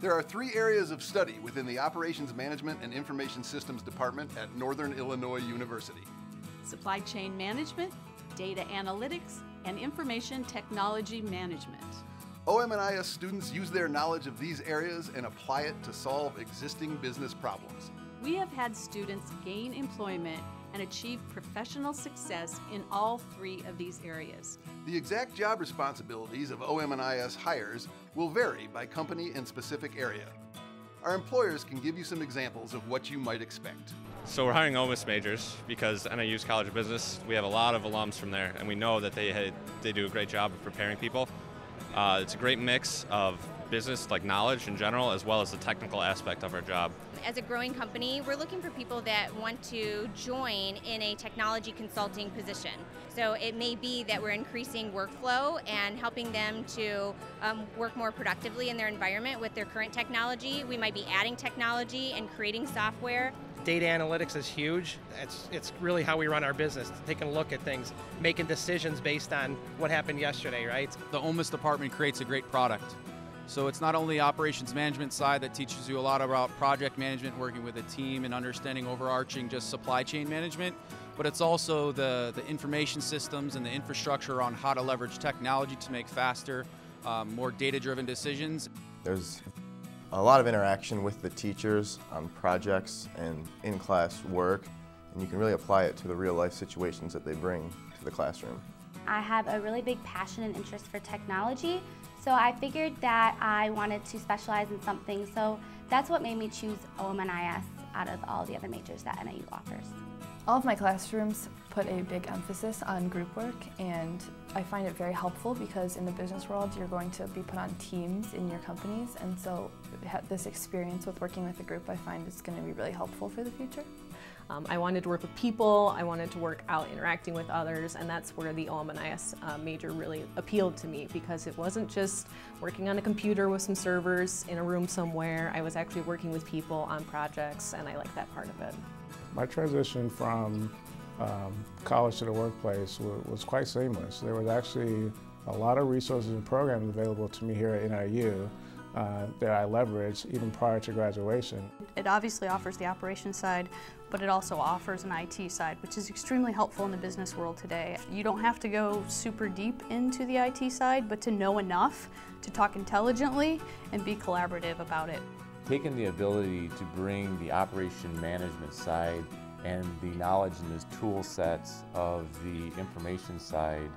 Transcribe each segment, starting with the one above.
There are three areas of study within the Operations Management and Information Systems Department at Northern Illinois University. Supply chain management, data analytics, and information technology management. OM&IS students use their knowledge of these areas and apply it to solve existing business problems. We have had students gain employment and achieve professional success in all three of these areas. The exact job responsibilities of OM&IS hires will vary by company and specific area. Our employers can give you some examples of what you might expect. So we're hiring OMIS majors because NIU's College of Business, we have a lot of alums from there, and we know that they had, they do a great job of preparing people. Uh, it's a great mix of business, like knowledge in general, as well as the technical aspect of our job. As a growing company, we're looking for people that want to join in a technology consulting position. So it may be that we're increasing workflow and helping them to um, work more productively in their environment with their current technology. We might be adding technology and creating software. Data analytics is huge. It's, it's really how we run our business, taking a look at things, making decisions based on what happened yesterday, right? The OMIS department creates a great product. So it's not only operations management side that teaches you a lot about project management, working with a team and understanding overarching just supply chain management, but it's also the, the information systems and the infrastructure on how to leverage technology to make faster, um, more data-driven decisions. There's a lot of interaction with the teachers on projects and in-class work, and you can really apply it to the real-life situations that they bring to the classroom. I have a really big passion and interest for technology, so I figured that I wanted to specialize in something, so that's what made me choose OM&IS out of all the other majors that NIU offers. All of my classrooms put a big emphasis on group work and I find it very helpful because in the business world you're going to be put on teams in your companies and so this experience with working with a group I find is going to be really helpful for the future. Um, I wanted to work with people, I wanted to work out interacting with others, and that's where the OM&IS uh, major really appealed to me because it wasn't just working on a computer with some servers in a room somewhere. I was actually working with people on projects, and I like that part of it. My transition from um, college to the workplace was, quite seamless. There was actually a lot of resources and programs available to me here at NIU uh, that I leveraged even prior to graduation. It obviously offers the operations side, but it also offers an IT side, which is extremely helpful in the business world today. You don't have to go super deep into the IT side, but to know enough to talk intelligently and be collaborative about it. Taking the ability to bring the operation management side and the knowledge and the tool sets of the information side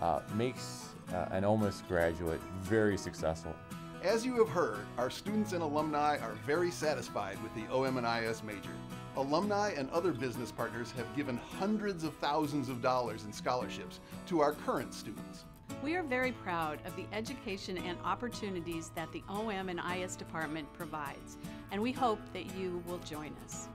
uh, makes uh, an OMIS graduate very successful. As you have heard, our students and alumni are very satisfied with the OM&IS major. Alumni and other business partners have given hundreds of thousands of dollars in scholarships to our current students. We are very proud of the education and opportunities that the OM and IS department provides, and we hope that you will join us.